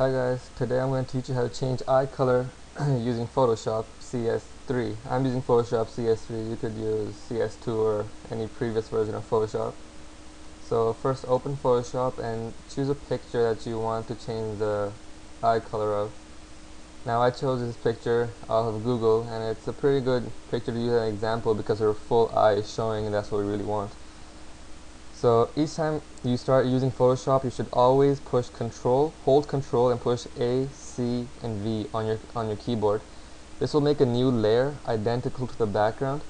Hi guys, today I'm going to teach you how to change eye color using Photoshop CS3. I'm using Photoshop CS3, you could use CS2 or any previous version of Photoshop. So first open Photoshop and choose a picture that you want to change the eye color of. Now I chose this picture off of Google and it's a pretty good picture to use as an example because her full eye is showing and that's what we really want. So each time you start using Photoshop, you should always push Control, hold Control, and push A, C, and V on your on your keyboard. This will make a new layer identical to the background.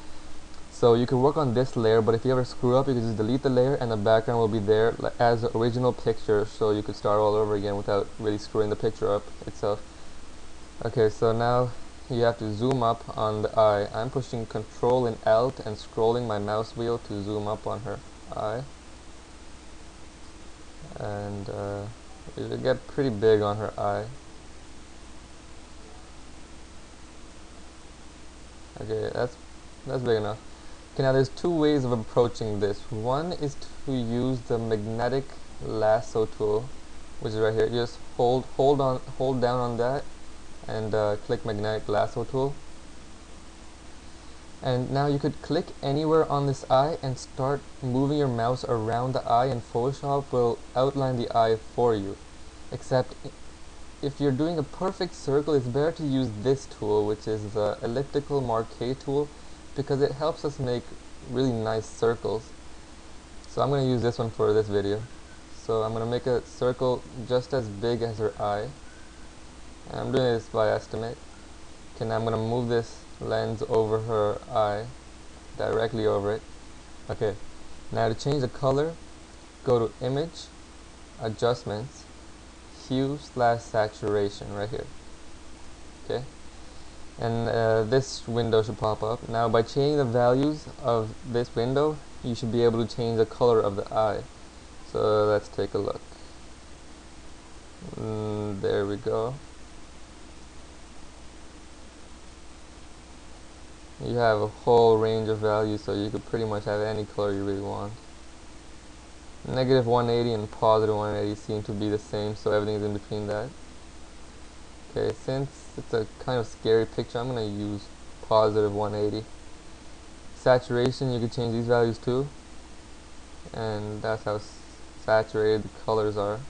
So you can work on this layer, but if you ever screw up, you can just delete the layer, and the background will be there as the original picture. So you could start all over again without really screwing the picture up itself. Okay, so now you have to zoom up on the eye. I'm pushing Control and Alt and scrolling my mouse wheel to zoom up on her eye and uh, it get pretty big on her eye. Okay, that's that's big enough. Okay, now there's two ways of approaching this. One is to use the magnetic lasso tool, which is right here. You just hold hold on hold down on that and uh, click magnetic lasso tool and now you could click anywhere on this eye and start moving your mouse around the eye and Photoshop will outline the eye for you. Except if you're doing a perfect circle it's better to use this tool which is the elliptical marquee tool because it helps us make really nice circles. So I'm going to use this one for this video. So I'm going to make a circle just as big as her eye. And I'm doing this by estimate. Okay now I'm going to move this lens over her eye directly over it. Okay now to change the color go to image adjustments hue slash saturation right here. Okay and uh, this window should pop up. Now by changing the values of this window you should be able to change the color of the eye. So let's take a look. Mm, there we go you have a whole range of values so you could pretty much have any color you really want. Negative 180 and positive 180 seem to be the same so everything's in between that. Okay since it's a kind of scary picture I'm gonna use positive 180 saturation you could change these values too. And that's how saturated the colors are.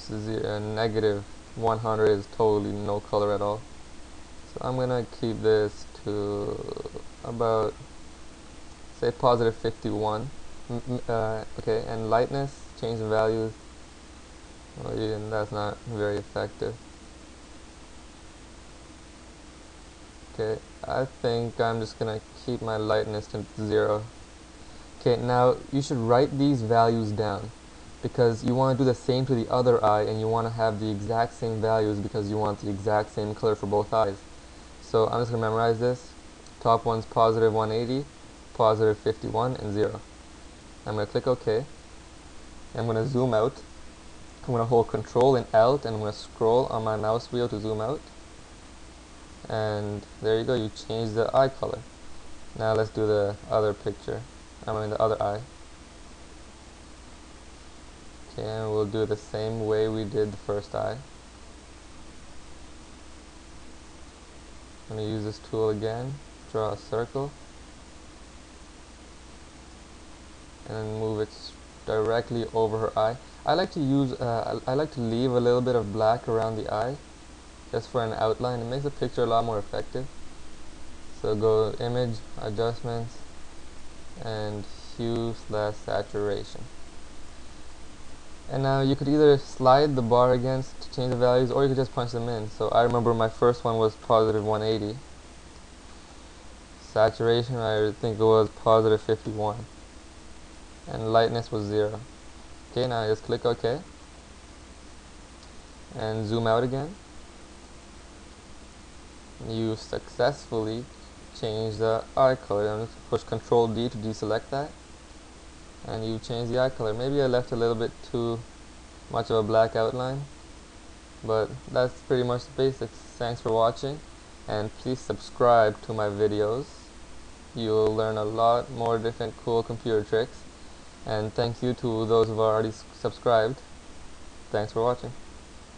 Zero, negative 100 is totally no color at all so I'm gonna keep this to about say positive 51 uh, okay and lightness change the values. Well yeah, that's not very effective. Okay I think I'm just gonna keep my lightness to zero. Okay now you should write these values down because you want to do the same to the other eye and you want to have the exact same values because you want the exact same color for both eyes so I'm just going to memorize this. Top one's positive 180, positive 51, and 0. I'm going to click OK. I'm going to zoom out. I'm going to hold Control and Alt, and I'm going to scroll on my mouse wheel to zoom out. And there you go, you change the eye color. Now let's do the other picture. I mean the other eye. Okay, and we'll do the same way we did the first eye. I'm going to use this tool again, draw a circle, and then move it directly over her eye. I like to use, uh, I like to leave a little bit of black around the eye, just for an outline. It makes the picture a lot more effective. So go image, adjustments, and hue slash saturation. And now you could either slide the bar against change the values or you could just punch them in. So I remember my first one was positive 180. Saturation I think it was positive 51. And lightness was 0. Okay, now just click OK. And zoom out again. You successfully changed the eye color. And push Control D to deselect that and you change the eye color. Maybe I left a little bit too much of a black outline, but that's pretty much the basics. Thanks for watching, and please subscribe to my videos. You'll learn a lot more different cool computer tricks, and thank you to those who have already subscribed. Thanks for watching.